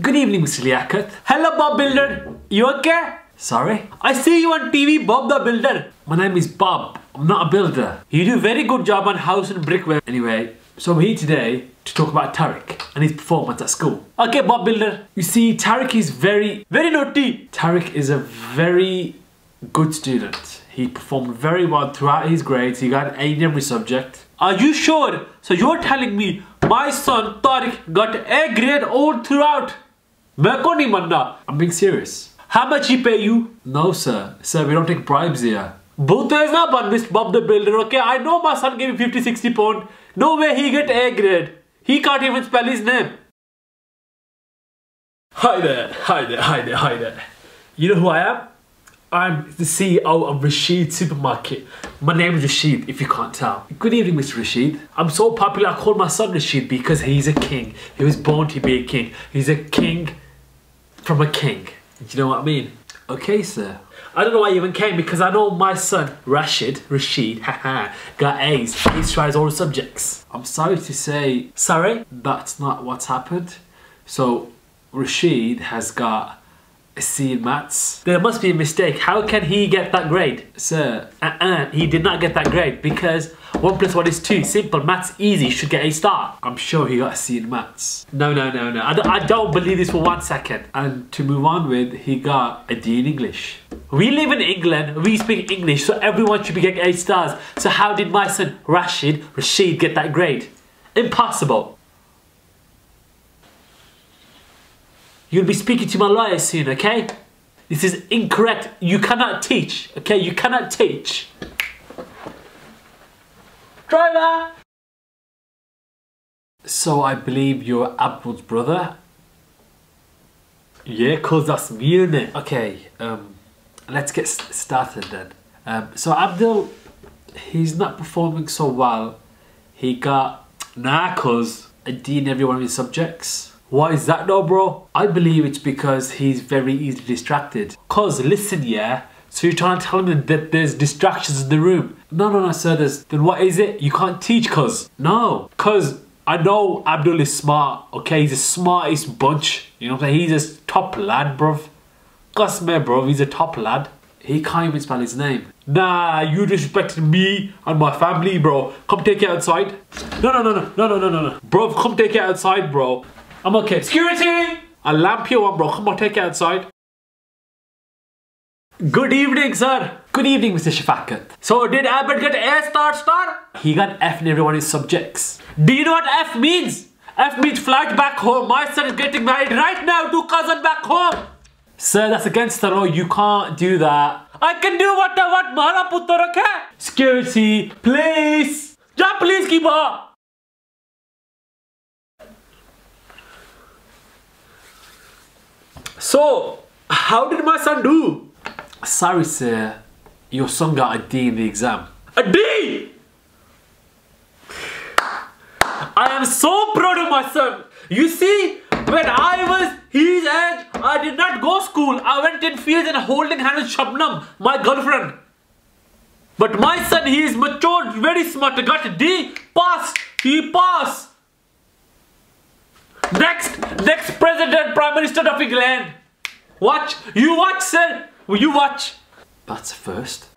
Good evening, Mr. Liaquat. Hello, Bob Builder. You okay? Sorry? I see you on TV, Bob the Builder. My name is Bob. I'm not a builder. You do a very good job on house and brickwork. Anyway, so I'm here today to talk about Tariq and his performance at school. Okay, Bob Builder. You see, Tariq is very, very naughty. Tariq is a very good student. He performed very well throughout his grades. He got an A in every subject. Are you sure? So you're telling me my son Tariq got A grade all throughout? Merkoni manna. I'm being serious. How much he pay you? No, sir. Sir, we don't take bribes here. Bhutezna ban, Mr. Bob the Builder, okay? I know my son gave me 50, 60 pound. No way he get A grade. He can't even spell his name. Hi there, hi there, hi there, hi there. You know who I am? I'm the CEO of Rashid Supermarket. My name is Rashid, if you can't tell. Good evening, Mr. Rashid. I'm so popular, I call my son Rashid because he's a king. He was born to be a king. He's a king from a king. Do you know what I mean? Okay, sir. I don't know why you even came because I know my son, Rashid, Rashid, haha, got A's. He's tries all the subjects. I'm sorry to say, sorry, that's not what's happened. So, Rashid has got C in maths. There must be a mistake. How can he get that grade? Sir, uh-uh, he did not get that grade because 1 plus 1 is 2. Simple, maths easy, should get a star. I'm sure he got a C in maths. No, no, no, no. I don't, I don't believe this for one second. And to move on with, he got a D in English. We live in England, we speak English, so everyone should be getting A stars. So how did my son Rashid, Rashid get that grade? Impossible. You'll be speaking to my lawyer soon, okay? This is incorrect. You cannot teach, okay? You cannot teach. Driver! So I believe you're Abdul's brother? Yeah, cause that's me? Okay, um, let's get started then. Um, so Abdul, he's not performing so well. He got, nah, cause a D in every one of his subjects. Why is that though, bro? I believe it's because he's very easily distracted. Cause listen, yeah? So you're trying to tell me that there's distractions in the room? No, no, no, sir, there's, then what is it? You can't teach cuz. No, cuz I know Abdul is smart, okay? He's the smartest bunch. You know what I'm saying? He's a top lad, bruv. Cause me, bruv, he's a top lad. He can't even spell his name. Nah, you disrespected me and my family, bro. Come take it outside. No, no, no, no, no, no, no, no. Bruv, come take it outside, bro. I'm okay. Security! I'll lamp on, bro. Come on, take it outside. Good evening, sir. Good evening, Mr. Shafakat. So, did Albert get A star star? He got F in every one of his subjects. Do you know what F means? F means flight back home. My son is getting married right now to cousin back home. Sir, that's against the law. You can't do that. I can do what I want, Mara? Security, please, keep on. So, how did my son do? Sorry, sir. Your son got a D in the exam. A D! I am so proud of my son. You see, when I was his age, I did not go school. I went in fields and holding hands with Shabnam, my girlfriend. But my son, he is matured, very smart. Got a D, passed, He passed. Next, next president, prime minister of England. Watch, you watch, sir. Will you watch? That's a first.